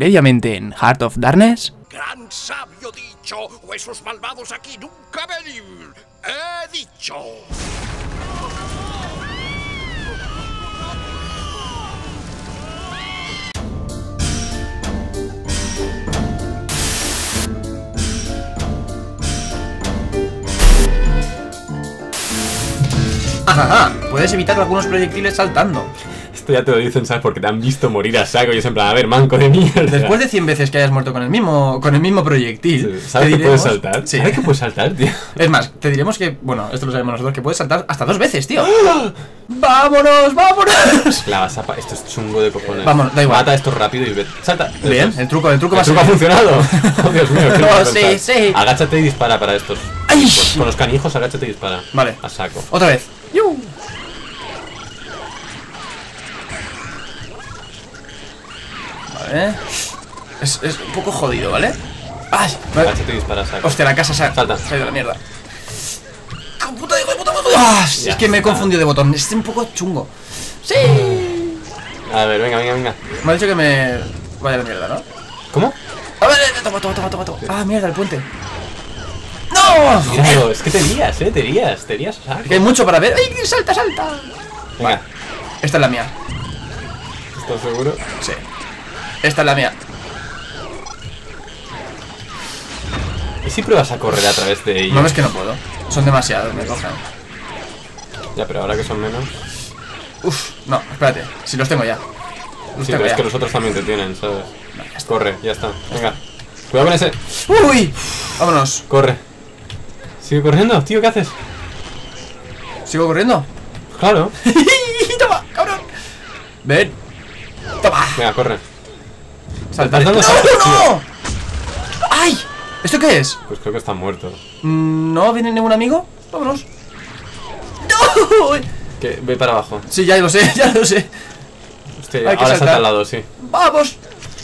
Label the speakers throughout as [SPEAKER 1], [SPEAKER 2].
[SPEAKER 1] Previamente en Heart of Darkness.
[SPEAKER 2] Gran sabio dicho, huesos malvados aquí nunca venir. He dicho.
[SPEAKER 1] Ajá, puedes evitar algunos proyectiles saltando.
[SPEAKER 3] Esto ya te lo dicen, ¿sabes? Porque te han visto morir a saco y es en plan, a ver, manco de mierda.
[SPEAKER 1] Después de 100 veces que hayas muerto con el mismo, con el mismo proyectil,
[SPEAKER 3] Sí, ¿Sabes
[SPEAKER 1] te
[SPEAKER 3] que puedes
[SPEAKER 1] diremos-
[SPEAKER 3] saltar?
[SPEAKER 1] Sí.
[SPEAKER 3] ¿Sabes que puedes saltar, tío?
[SPEAKER 1] Es más, te diremos que, bueno, esto lo sabemos nosotros, que puedes saltar hasta dos veces, tío. ¡Vámonos, vámonos!
[SPEAKER 3] La vas a pa- Esto es chungo de cojones.
[SPEAKER 1] Vamos, da igual.
[SPEAKER 3] Mata esto rápido y ve. Salta.
[SPEAKER 1] Bien, el truco, el truco va a
[SPEAKER 3] ¿El truco ha funcionado? Oh, Dios mío, qué
[SPEAKER 1] No, sí, sí.
[SPEAKER 3] Agáchate y dispara para estos.
[SPEAKER 1] ¡Ay!
[SPEAKER 3] Con los canijos, agáchate y dispara.
[SPEAKER 1] Vale.
[SPEAKER 3] A saco.
[SPEAKER 1] Otra vez. ¡Yu! Vale. Es, es un poco jodido, ¿vale? ¡Ay! Vale. Hostia, la casa se ha,
[SPEAKER 3] Salta.
[SPEAKER 1] se ha ido a la mierda. ¡Qué puta, de puta, puta! ¡Ah! Es
[SPEAKER 3] Ya
[SPEAKER 1] que me he confundido de botón. Es un poco chungo. ¡Sí!
[SPEAKER 3] A ver, venga, venga, venga.
[SPEAKER 1] Me ha dicho que me vaya a la mierda, ¿no?
[SPEAKER 3] ¿Cómo?
[SPEAKER 1] A ver, eh, toma, toma, toma, toma, toma. Ah, mierda, el puente. ¡No!
[SPEAKER 3] Es que te lías, eh, te lías, te lías.
[SPEAKER 1] Que hay mucho para ver. ¡Ay, salta, salta!
[SPEAKER 3] Venga,
[SPEAKER 1] Esta es la mía.
[SPEAKER 3] ¿estás seguro?
[SPEAKER 1] Sí. Esta es la mía.
[SPEAKER 3] ¿Y si pruebas a correr a través de ellos?
[SPEAKER 1] No ves que no puedo. Son demasiados, me cogen.
[SPEAKER 3] Ya, pero ahora que son menos.
[SPEAKER 1] Uf, no, espérate. Si los tengo ya. Los
[SPEAKER 3] Sí,
[SPEAKER 1] tengo
[SPEAKER 3] pero es que los otros también te tienen, ¿sabes? Corre, ya está. Venga. Cuidado con ese.
[SPEAKER 1] ¡Uy! Vámonos.
[SPEAKER 3] Corre. Sigue corriendo, tío, ¿qué haces?
[SPEAKER 1] ¿Sigo corriendo?
[SPEAKER 3] Claro.
[SPEAKER 1] ¡Toma, cabrón! Ven. ¡Toma!
[SPEAKER 3] Venga, corre.
[SPEAKER 1] Salta.
[SPEAKER 3] ¿Estás
[SPEAKER 1] ¡No, no! ¡Ay! ¿Esto qué es?
[SPEAKER 3] Pues creo que está muerto.
[SPEAKER 1] Mm, ¿No viene ningún amigo? Vámonos. ¡No!
[SPEAKER 3] Que ve para abajo.
[SPEAKER 1] Sí, ya lo sé, ya lo sé.
[SPEAKER 3] Hostia,
[SPEAKER 1] Hay que
[SPEAKER 3] ahora salta
[SPEAKER 1] saltar.
[SPEAKER 3] al lado, sí.
[SPEAKER 1] ¡Vamos!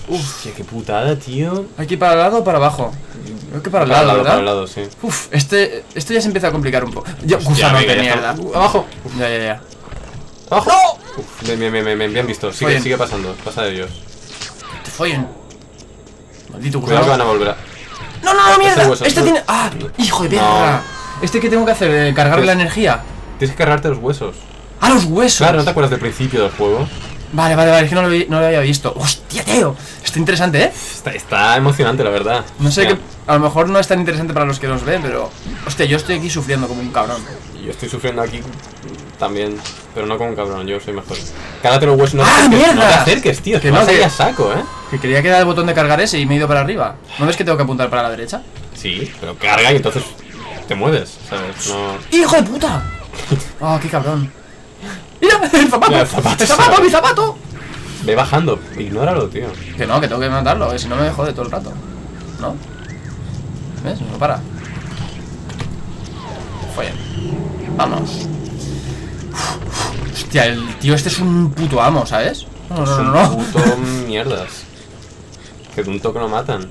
[SPEAKER 3] Hostia, qué putada, tío.
[SPEAKER 1] ¿Hay que ir para el lado o para abajo? Creo que para el
[SPEAKER 3] Para
[SPEAKER 1] lado,
[SPEAKER 3] al lado,
[SPEAKER 1] ¿verdad?
[SPEAKER 3] para el lado, sí.
[SPEAKER 1] Uf, este, esto ya se empieza a complicar un poco.
[SPEAKER 3] Venga,
[SPEAKER 1] de
[SPEAKER 3] ya
[SPEAKER 1] mierda.
[SPEAKER 3] está. Uh, abajo.
[SPEAKER 1] Ya, ya, ya.
[SPEAKER 3] ¡Abajo! Uf, bien, bien, bien, bien, bien, visto. Sigue, sigue pasando. Pasa de ellos.
[SPEAKER 1] Te follen. Maldito
[SPEAKER 3] Cuidado que van a volver a...
[SPEAKER 1] No, no, no, mierda.
[SPEAKER 3] hueso.
[SPEAKER 1] Este tiene. ¡Ah! ¡Hijo de
[SPEAKER 3] No.
[SPEAKER 1] perra! ¿Este qué tengo que hacer? Eh, ¿Cargarle
[SPEAKER 3] Pues-
[SPEAKER 1] la energía?
[SPEAKER 3] Tienes que cargarte los huesos.
[SPEAKER 1] ¡Ah, los huesos!
[SPEAKER 3] Claro, ¿no te acuerdas del principio del juego?
[SPEAKER 1] Vale, vale, vale. Es que no lo, vi- no lo había visto. ¡Hostia, tío! Está interesante, ¿eh?
[SPEAKER 3] Está, está emocionante, la verdad.
[SPEAKER 1] No sé qué. A lo mejor no es tan interesante para los que nos ven, pero. Hostia, yo estoy aquí sufriendo como un cabrón.
[SPEAKER 3] Yo estoy sufriendo aquí también, pero no como un cabrón, yo soy mejor. Cárgate los huesos, no te
[SPEAKER 1] ¡Ah,
[SPEAKER 3] acerques,
[SPEAKER 1] mierda!
[SPEAKER 3] no te acerques, tío,
[SPEAKER 1] Que
[SPEAKER 3] que
[SPEAKER 1] no, que-
[SPEAKER 3] a saco, ¿eh?
[SPEAKER 1] Que quería que era el botón de cargar ese y me he ido para arriba. ¿No ves que tengo que apuntar para la derecha?
[SPEAKER 3] Sí, pero carga y entonces te mueves, ¿sabes? No...
[SPEAKER 1] ¡Hijo de puta! ¡Ah, qué cabrón! ¡Mira! ¡El zapato!
[SPEAKER 3] Mira, el zapato,
[SPEAKER 1] ¡El zapato, mi zapato!
[SPEAKER 3] Ve bajando, ignóralo, tío.
[SPEAKER 1] Que no, que tengo que matarlo, que si no me jode todo el rato. ¿No? ¿Ves? No para. Follen. Vamos. Hostia, el tío este es un puto amo, ¿sabes? No, no,
[SPEAKER 3] Es
[SPEAKER 1] no,
[SPEAKER 3] un
[SPEAKER 1] no.
[SPEAKER 3] puto mierdas. Que de un toque lo matan.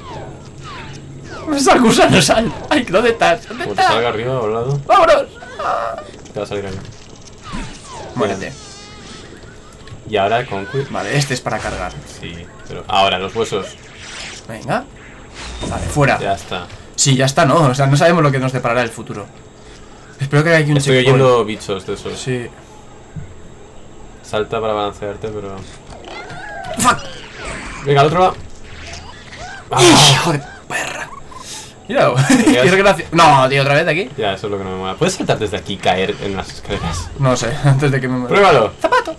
[SPEAKER 1] Sal, gusano, sal. Ay, ¿dónde estás? ¿Dónde
[SPEAKER 3] te salga
[SPEAKER 1] estás?
[SPEAKER 3] arriba o al lado,
[SPEAKER 1] ¡Vámonos!
[SPEAKER 3] te va a salir ahí.
[SPEAKER 1] Muérete.
[SPEAKER 3] Y ahora con cu-
[SPEAKER 1] Vale, este es para cargar.
[SPEAKER 3] Sí, pero ahora los huesos.
[SPEAKER 1] Venga. Vale, fuera.
[SPEAKER 3] Ya está.
[SPEAKER 1] Sí, ya está, ¿no? O sea, no sabemos lo que nos deparará el futuro. Espero que haya aquí un
[SPEAKER 3] Estoy
[SPEAKER 1] checkpoint.
[SPEAKER 3] oyendo bichos de esos.
[SPEAKER 1] Sí.
[SPEAKER 3] Salta para balancearte, pero.
[SPEAKER 1] ¡Fuck!
[SPEAKER 3] Venga, al otro lado. Ah,
[SPEAKER 1] ¡Hijo de perra! Mira, qué. No, tío, otra vez de aquí.
[SPEAKER 3] ya, eso es lo que no me mola. ¿Puedes saltar desde aquí y caer en las escaleras?
[SPEAKER 1] No sé, antes de que me muera.
[SPEAKER 3] Pruébalo.
[SPEAKER 1] ¡Zapato!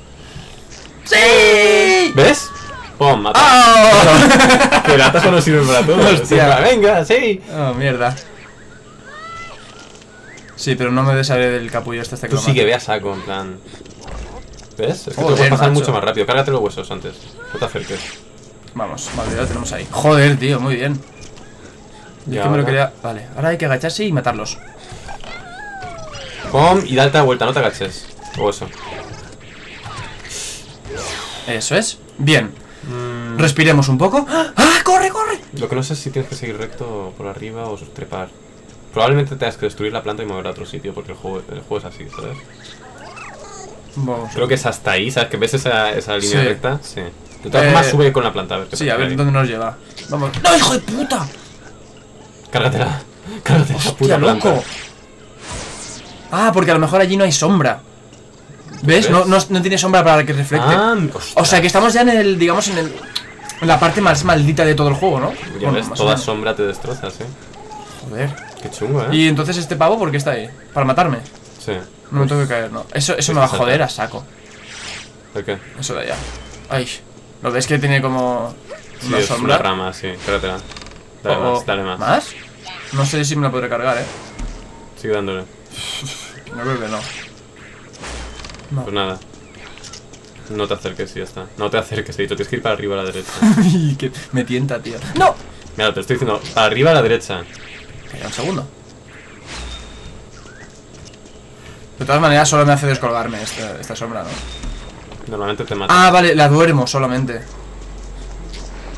[SPEAKER 1] ¡Sí!
[SPEAKER 3] ¿Ves? ¡Pum! Mata.
[SPEAKER 1] ¡Oh!
[SPEAKER 3] Que el atajo no sirve para todo.
[SPEAKER 1] Hostia.
[SPEAKER 3] Venga, sí.
[SPEAKER 1] oh, mierda. Sí, pero no me desharé del capullo este hasta que
[SPEAKER 3] Tú
[SPEAKER 1] lo
[SPEAKER 3] sigue,
[SPEAKER 1] mate.
[SPEAKER 3] ve a saco, en plan. ¿Ves? Es que te lo
[SPEAKER 1] Joder,
[SPEAKER 3] puedes pasar
[SPEAKER 1] macho.
[SPEAKER 3] mucho más rápido. Cárgate los huesos antes. No te acerques.
[SPEAKER 1] Vamos, vale, ya lo tenemos ahí. Joder, tío, muy bien.
[SPEAKER 3] Y
[SPEAKER 1] es que me lo quería... Vale, ahora hay que agacharse y matarlos.
[SPEAKER 3] Pum, y date la vuelta, no te agaches. O eso.
[SPEAKER 1] Eso es. Bien.
[SPEAKER 3] Mm,
[SPEAKER 1] Respiremos un poco. ¡Ah! ¡Corre, corre!
[SPEAKER 3] lo que no sé es si tienes que seguir recto por arriba o trepar. Probablemente tengas que destruir la planta y mover a otro sitio porque el juego, el juego es así, ¿sabes?
[SPEAKER 1] Vamos.
[SPEAKER 3] Creo que es hasta ahí, ¿sabes? Que ves esa, esa línea
[SPEAKER 1] Sí.
[SPEAKER 3] recta. Sí. De todas
[SPEAKER 1] Eh,
[SPEAKER 3] formas, sube con la planta, a ver qué
[SPEAKER 1] Sí, a ver dónde nos lleva. Vamos. ¡No, hijo de puta!
[SPEAKER 3] Cárgatela. Cárgate esa
[SPEAKER 1] ¡Hostia,
[SPEAKER 3] puta planta.
[SPEAKER 1] loco! Ah, porque a lo mejor allí no hay sombra. ¿Ves?
[SPEAKER 3] ¿Ves?
[SPEAKER 1] No, no, no tiene sombra para que reflecte.
[SPEAKER 3] Ah,
[SPEAKER 1] o sea que estamos ya en el, digamos, en el. En la parte más maldita de todo el juego, ¿no?
[SPEAKER 3] Ya
[SPEAKER 1] Bueno,
[SPEAKER 3] ves,
[SPEAKER 1] más o
[SPEAKER 3] toda sombra te destrozas, eh.
[SPEAKER 1] Joder.
[SPEAKER 3] Qué chungo, eh.
[SPEAKER 1] Y entonces este pavo, ¿por qué está ahí? ¿Para matarme?
[SPEAKER 3] Sí.
[SPEAKER 1] No me tengo que caer, ¿no? Eso, eso
[SPEAKER 3] Pues
[SPEAKER 1] me va a joder a saco.
[SPEAKER 3] ¿Por qué?
[SPEAKER 1] Eso de allá. Ay. ¿Lo ves que tiene como.
[SPEAKER 3] Sí,
[SPEAKER 1] una
[SPEAKER 3] es
[SPEAKER 1] sombra?
[SPEAKER 3] una rama, sí. Cárgatela. Dale
[SPEAKER 1] O- o-
[SPEAKER 3] más, dale más.
[SPEAKER 1] ¿Más? No sé si me la podré cargar, ¿eh?
[SPEAKER 3] Sigue dándole.
[SPEAKER 1] No creo que no.
[SPEAKER 3] Pues nada. No te acerques y ya está. No te acerques, Edito. Tienes que ir para arriba a la derecha.
[SPEAKER 1] Me tienta, tío. ¡No!
[SPEAKER 3] Mira, te estoy diciendo, para arriba a la derecha.
[SPEAKER 1] Espera un segundo. De todas maneras, solo me hace descolgarme esta, esta sombra, ¿no?
[SPEAKER 3] Normalmente te mata.
[SPEAKER 1] Ah, vale, la duermo solamente.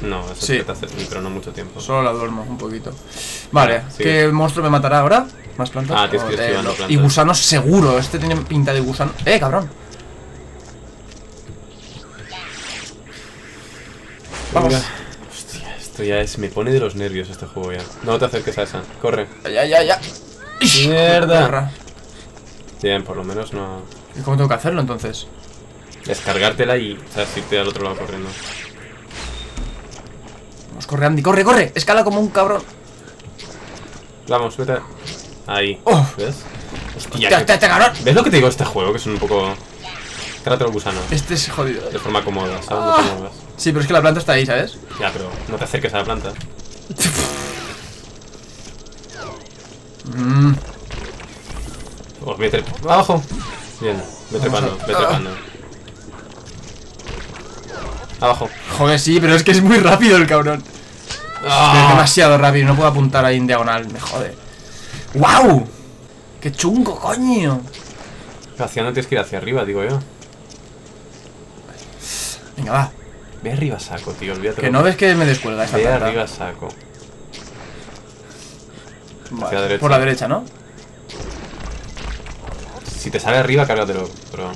[SPEAKER 3] No, eso
[SPEAKER 1] Sí.
[SPEAKER 3] te hace, pero no mucho tiempo.
[SPEAKER 1] Solo la duermo un poquito. Vale. ¿qué monstruo me matará ahora? ¿Más plantas?
[SPEAKER 3] Ah, tienes que ir esquivando plantas.
[SPEAKER 1] Y gusanos seguro, este tiene pinta de gusano. ¡Eh, cabrón! Vamos.
[SPEAKER 3] Venga. Hostia, esto ya es. Me pone de los nervios este juego ya. No te acerques a esa. Corre.
[SPEAKER 1] Ya, ya, ya.
[SPEAKER 3] Mierda. Bien, por lo menos no.
[SPEAKER 1] ¿Y cómo tengo que hacerlo entonces?
[SPEAKER 3] Descargártela y, ¿sabes? Irte al otro lado corriendo.
[SPEAKER 1] Vamos, corre, Andy, corre, corre. Escala como un cabrón.
[SPEAKER 3] Vamos, vete. Ahí.
[SPEAKER 1] Oh.
[SPEAKER 3] ¿Ves? Hostia,
[SPEAKER 1] ¡Hostia,
[SPEAKER 3] que-
[SPEAKER 1] este, este cabrón!
[SPEAKER 3] ¿Ves lo que te digo este juego? Que son un poco. Cárate los gusanos.
[SPEAKER 1] Este es jodido.
[SPEAKER 3] De forma cómoda, ¿sabes? No te
[SPEAKER 1] Ah.
[SPEAKER 3] muevas.
[SPEAKER 1] Sí, pero es que la planta está ahí, ¿sabes?
[SPEAKER 3] Ya, pero no te acerques a la planta.
[SPEAKER 1] Mmm.
[SPEAKER 3] O vete abajo. Bien, ve trepando, ve
[SPEAKER 1] ah.
[SPEAKER 3] trepando. Abajo.
[SPEAKER 1] Joder, sí, pero es que es muy rápido el cabrón. Es
[SPEAKER 3] Ah.
[SPEAKER 1] demasiado rápido, no puedo apuntar ahí en diagonal, me jode. ¡Wow! ¡Qué chungo, coño!
[SPEAKER 3] Hacia no tienes que ir hacia arriba, digo yo.
[SPEAKER 1] Venga, va.
[SPEAKER 3] Ve arriba saco, tío, olvídate.
[SPEAKER 1] Que no ves que me descuelga esta
[SPEAKER 3] Ve
[SPEAKER 1] planta.
[SPEAKER 3] arriba saco.
[SPEAKER 1] Vale,
[SPEAKER 3] hacia la derecha.
[SPEAKER 1] Por la derecha, ¿no?
[SPEAKER 3] Si te sale arriba, cárgatelo, pero.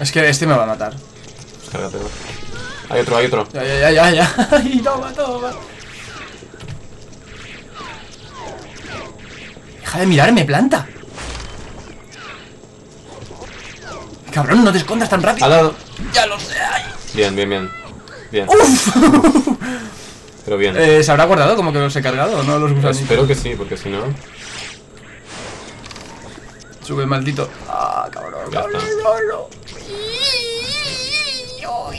[SPEAKER 1] Es que este me va a matar.
[SPEAKER 3] Pues cárgatelo. Hay otro, hay otro.
[SPEAKER 1] Ya, ya, ya, ya, ya. Ay, toma, toma. Deja de mirarme, planta. Cabrón, no te escondas tan rápido.
[SPEAKER 3] Al lado.
[SPEAKER 1] Ya lo sé. ay.
[SPEAKER 3] Bien, bien, bien. Bien. Pero bien.
[SPEAKER 1] Eh, ¿Se habrá guardado como que los he cargado o no los gusanitos?
[SPEAKER 3] Espero que sí, porque si no.
[SPEAKER 1] Sube, maldito. Ah, cabrón, cabrón, cabrón.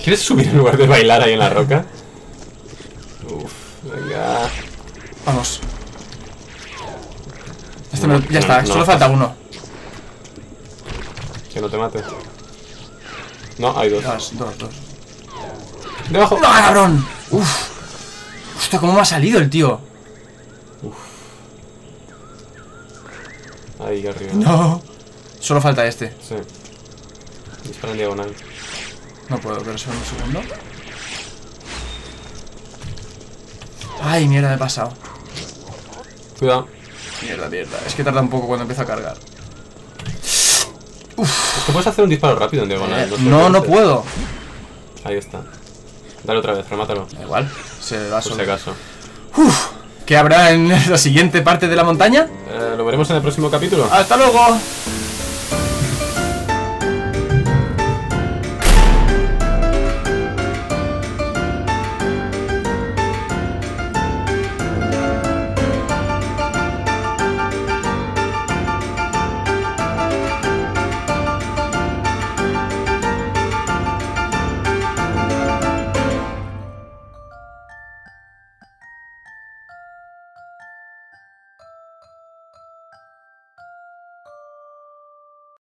[SPEAKER 3] ¿Quieres subir en lugar de bailar ahí en la roca? Uf, venga.
[SPEAKER 1] Vamos. Este
[SPEAKER 3] No,
[SPEAKER 1] me lo- ya
[SPEAKER 3] no,
[SPEAKER 1] está,
[SPEAKER 3] no,
[SPEAKER 1] solo
[SPEAKER 3] no.
[SPEAKER 1] falta uno.
[SPEAKER 3] Que no te mate. No, hay dos.
[SPEAKER 1] Dos, dos, dos.
[SPEAKER 3] Debajo.
[SPEAKER 1] ¡No, cabrón! Uf. Hostia, cómo me ha salido el tío.
[SPEAKER 3] Ahí arriba.
[SPEAKER 1] No. Solo falta este.
[SPEAKER 3] Sí. Dispara en diagonal.
[SPEAKER 1] No puedo, pero solo un segundo. Ay, mierda, me he pasado.
[SPEAKER 3] Cuidado.
[SPEAKER 1] Mierda, mierda. Es que tarda un poco cuando empieza a cargar.
[SPEAKER 3] Es que puedes hacer un disparo rápido en diagonal.
[SPEAKER 1] Eh, no, no puedo.
[SPEAKER 3] Ahí está. Dale otra vez, remátalo.
[SPEAKER 1] Da igual. Se va
[SPEAKER 3] Por si
[SPEAKER 1] solo.
[SPEAKER 3] acaso.
[SPEAKER 1] Uf. ¿Qué habrá en la siguiente parte de la montaña?
[SPEAKER 3] Eh, lo veremos en el próximo capítulo.
[SPEAKER 1] ¡Hasta luego!